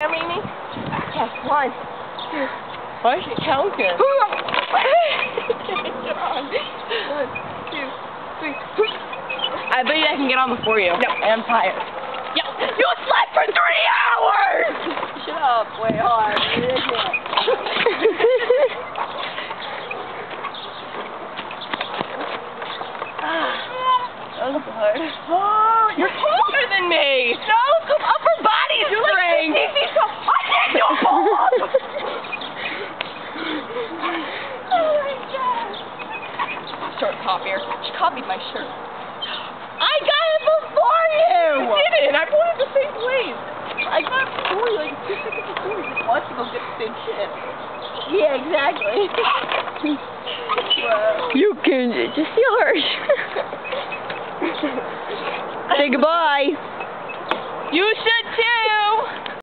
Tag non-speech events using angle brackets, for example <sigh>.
How many? Okay, one, two, Why is she counting? Get <laughs> on. One, two, three. I bet you I can get on before you. No. I am tired. Yo, you slept for three hours! Shut up. Wait, hold <laughs> ah, That was hard. Oh, You're taller than me. No, come body You're like strength. 50 feet tall. I can't do pull up. oh my god. Short copier. She copied my shirt. I got it before you. You didn't. I put it the same place. I got it before you, like two seconds before you. Just watch them get the same shit. Yeah, exactly. <laughs> You can just yours. <laughs> Say goodbye. You should too.